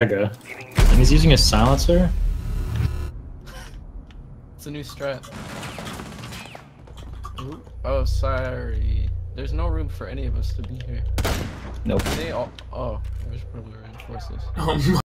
Mega. And he's using a silencer? It's a new strat. Ooh. Oh, sorry. There's no room for any of us to be here. Nope. They all. Oh, there's probably reinforcements. Oh my